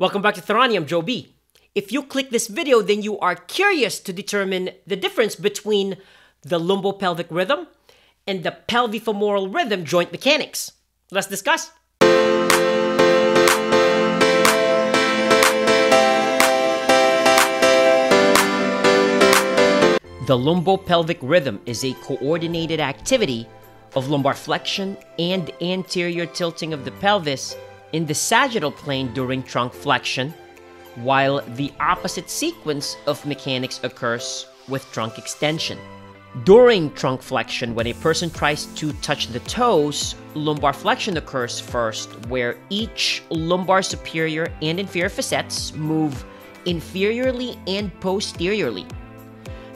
Welcome back to Therani, I'm Joe B. If you click this video, then you are curious to determine the difference between the lumbopelvic rhythm and the pelvifemoral rhythm joint mechanics. Let's discuss. The lumbopelvic rhythm is a coordinated activity of lumbar flexion and anterior tilting of the pelvis in the sagittal plane during trunk flexion, while the opposite sequence of mechanics occurs with trunk extension. During trunk flexion, when a person tries to touch the toes, lumbar flexion occurs first, where each lumbar superior and inferior facets move inferiorly and posteriorly.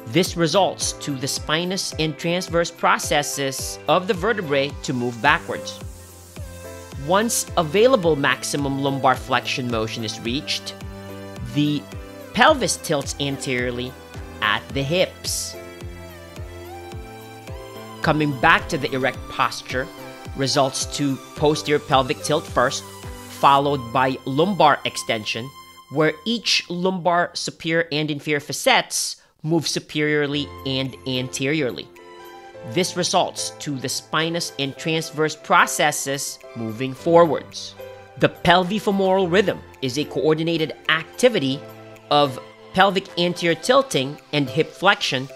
This results to the spinous and transverse processes of the vertebrae to move backwards. Once available maximum lumbar flexion motion is reached, the pelvis tilts anteriorly at the hips. Coming back to the erect posture results to posterior pelvic tilt first, followed by lumbar extension, where each lumbar superior and inferior facets move superiorly and anteriorly. This results to the spinous and transverse processes moving forwards. The pelvifemoral rhythm is a coordinated activity of pelvic anterior tilting and hip flexion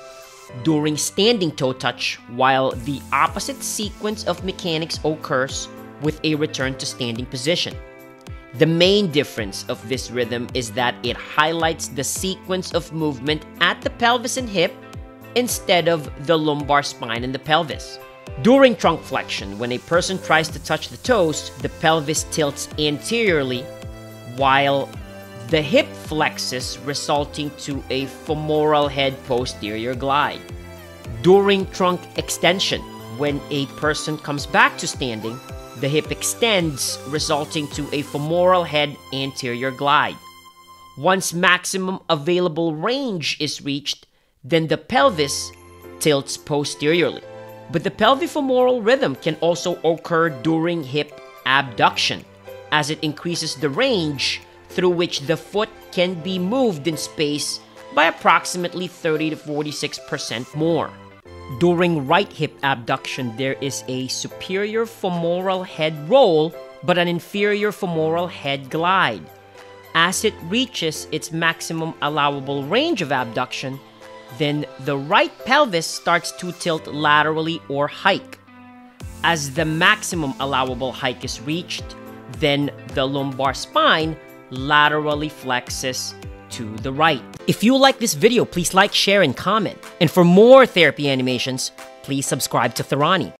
during standing toe touch, while the opposite sequence of mechanics occurs with a return to standing position. The main difference of this rhythm is that it highlights the sequence of movement at the pelvis and hip instead of the lumbar spine and the pelvis. During trunk flexion, when a person tries to touch the toes, the pelvis tilts anteriorly while the hip flexes, resulting to a femoral head posterior glide. During trunk extension, when a person comes back to standing, the hip extends, resulting to a femoral head anterior glide. Once maximum available range is reached, then the pelvis tilts posteriorly. But the pelvifemoral rhythm can also occur during hip abduction, as it increases the range through which the foot can be moved in space by approximately 30 to 46% more. During right hip abduction, there is a superior femoral head roll but an inferior femoral head glide. As it reaches its maximum allowable range of abduction, then the right pelvis starts to tilt laterally or hike. As the maximum allowable hike is reached, then the lumbar spine laterally flexes to the right. If you like this video, please like, share, and comment. And for more therapy animations, please subscribe to Therani.